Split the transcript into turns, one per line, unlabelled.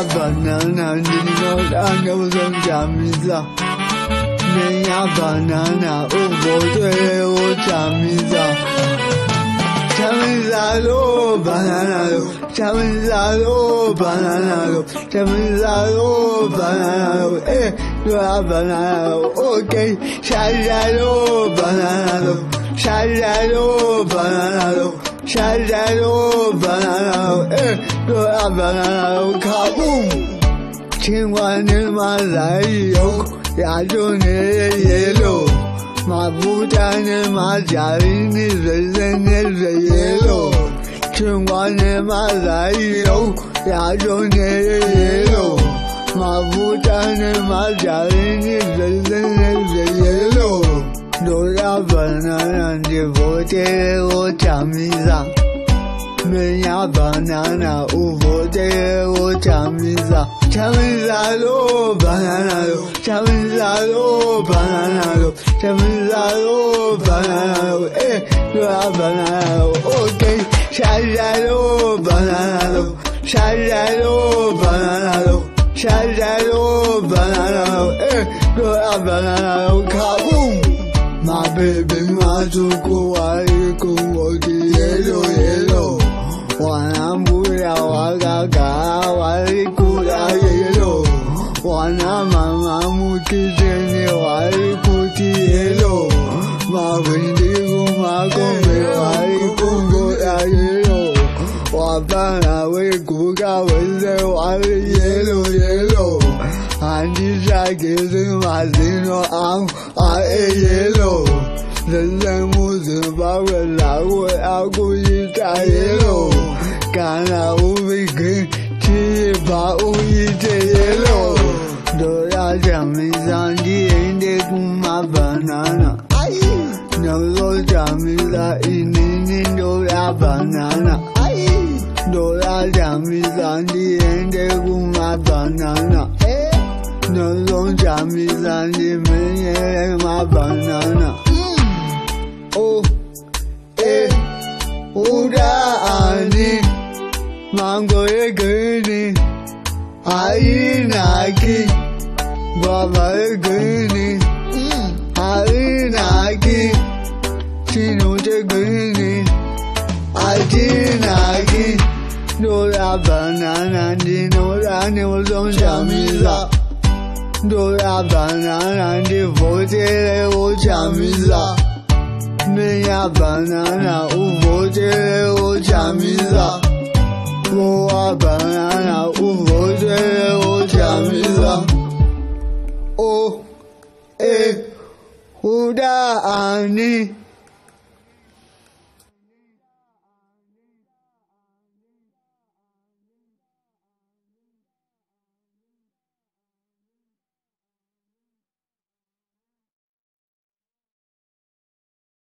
Banana, Lord I know some Chamisa. Nenya banana, oh boy, oh Chamisa. Chamisa lo banana lo, Chamisa lo banana lo, Chamisa lo banana lo, eh, Lord banana lo, okay, shaya lo banana lo, shaya lo banana lo. Shadow banana, eh, do a banana, kaboom. 青蛙你妈来哟，亚洲你耶喽，马不丹你妈家 banana ndivotere wotamisa menya banana uvotere wotamisa tamisa lo banana lo tamisa lo banana lo tamisa lo banana lo eh lo banana lo okay shaja lo banana lo shaja lo banana lo shaja lo banana lo eh lo banana lo kaboom My baby matuku waiko wote yelo yelo. Wanambura wakaka walikula yelo. Wana mama mukitene walikuti yelo. Mawindigo makombe walikungula yelo. Wapana wekuka weze wali yelo yelo. Andy Jack is in my zino, I'm I a yellow. The same was in I would alcohol you yellow. Can I be green? Chili, but we yellow. Dora Jamie Sandy and they come my banana. No, Dora Jamie, in Dora banana. Dora Jamie Sandy and they come my banana. Hey. 都要 banana，都要讲明上的人的姑妈 banana，能够讲明上的每人妈 banana。oh, eh, udani, mango e gani, ainaki, baba e gani, ainaki, chino te gani, ajinaki, Dora banana, dinora, no long jamisa. Dora banana, devote, o jamisa. 没呀，banana 乌佛节我加米萨，我啊 banana 乌佛节我加米萨，哦，哎，乌达安尼。